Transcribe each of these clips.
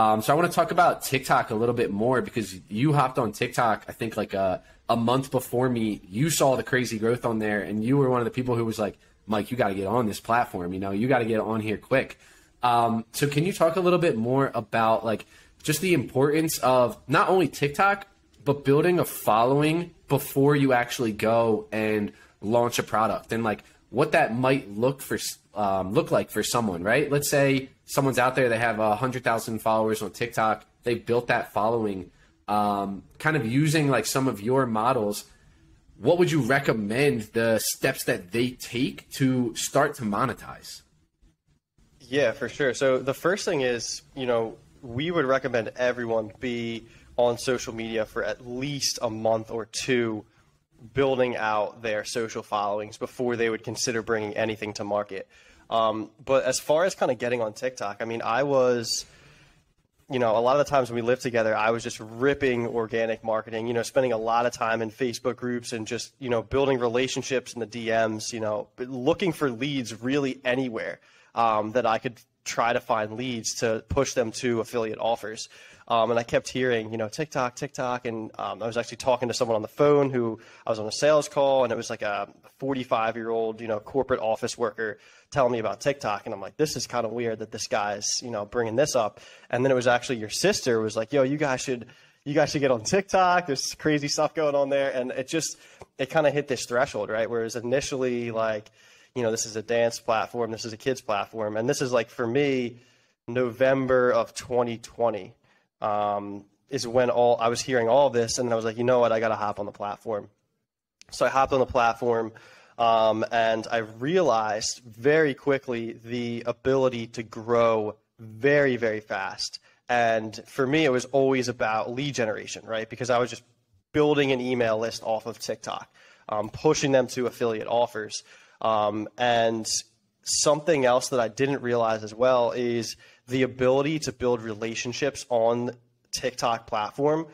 Um, so I want to talk about TikTok a little bit more because you hopped on TikTok, I think like a, a month before me. You saw the crazy growth on there, and you were one of the people who was like, Mike, you got to get on this platform. You know, you got to get on here quick. Um, so can you talk a little bit more about like just the importance of not only TikTok, but building a following before you actually go and launch a product and like what that might look for um, look like for someone, right? Let's say someone's out there, they have a hundred thousand followers on TikTok, they built that following, um, kind of using like some of your models. What would you recommend the steps that they take to start to monetize? Yeah, for sure. So the first thing is, you know, we would recommend everyone be on social media for at least a month or two building out their social followings before they would consider bringing anything to market. Um, but as far as kind of getting on TikTok, I mean, I was, you know, a lot of the times when we lived together, I was just ripping organic marketing, you know, spending a lot of time in Facebook groups and just, you know, building relationships in the DMs, you know, looking for leads really anywhere um, that I could try to find leads to push them to affiliate offers. Um, and I kept hearing, you know, TikTok, TikTok, and um, I was actually talking to someone on the phone who I was on a sales call, and it was like a 45 year old, you know, corporate office worker telling me about TikTok, and I'm like, this is kind of weird that this guy's, you know, bringing this up. And then it was actually your sister was like, yo, you guys should. You guys should get on TikTok. There's crazy stuff going on there, and it just it kind of hit this threshold, right? Whereas initially, like, you know, this is a dance platform, this is a kids platform, and this is like for me, November of 2020 um, is when all I was hearing all this, and I was like, you know what, I got to hop on the platform. So I hopped on the platform, um, and I realized very quickly the ability to grow very, very fast. And for me, it was always about lead generation, right? Because I was just building an email list off of TikTok, um, pushing them to affiliate offers. Um, and something else that I didn't realize as well is the ability to build relationships on TikTok platform.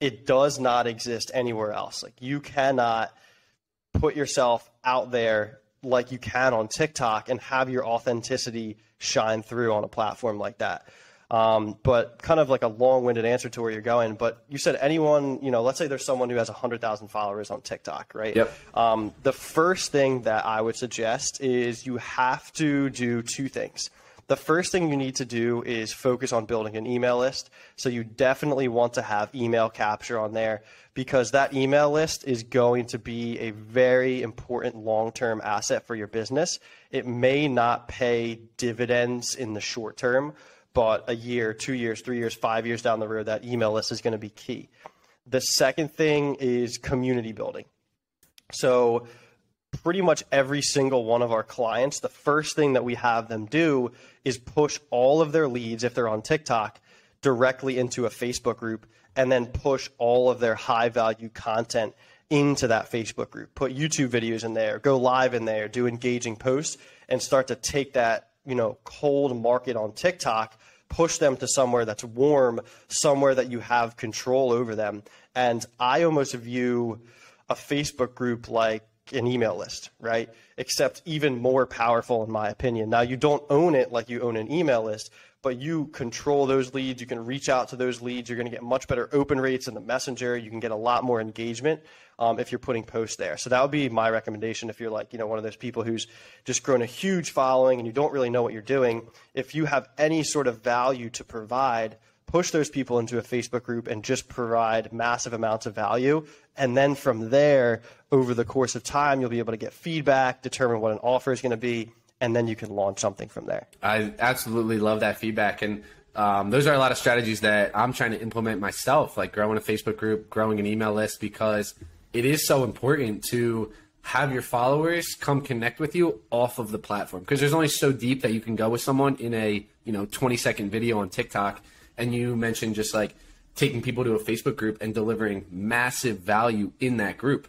It does not exist anywhere else. Like you cannot put yourself out there like you can on TikTok and have your authenticity shine through on a platform like that. Um, but kind of like a long-winded answer to where you're going. But you said anyone, you know, let's say there's someone who has 100,000 followers on TikTok, right? Yep. Um, the first thing that I would suggest is you have to do two things. The first thing you need to do is focus on building an email list. So you definitely want to have email capture on there because that email list is going to be a very important long-term asset for your business. It may not pay dividends in the short term, but a year, two years, three years, five years down the road, that email list is going to be key. The second thing is community building. So, pretty much every single one of our clients, the first thing that we have them do is push all of their leads, if they're on TikTok, directly into a Facebook group and then push all of their high value content into that Facebook group. Put YouTube videos in there, go live in there, do engaging posts, and start to take that you know cold market on TikTok, push them to somewhere that's warm, somewhere that you have control over them. And I almost view a Facebook group like an email list, right? Except even more powerful, in my opinion. Now, you don't own it like you own an email list, but you control those leads. You can reach out to those leads. You're going to get much better open rates in the messenger. You can get a lot more engagement um, if you're putting posts there. So that would be my recommendation if you're like, you know, one of those people who's just grown a huge following and you don't really know what you're doing. If you have any sort of value to provide, push those people into a Facebook group and just provide massive amounts of value. And then from there, over the course of time, you'll be able to get feedback, determine what an offer is going to be, and then you can launch something from there. I absolutely love that feedback. And um, those are a lot of strategies that I'm trying to implement myself, like growing a Facebook group, growing an email list, because it is so important to have your followers come connect with you off of the platform because there's only so deep that you can go with someone in a you know 20 second video on TikTok and you mentioned just like taking people to a Facebook group and delivering massive value in that group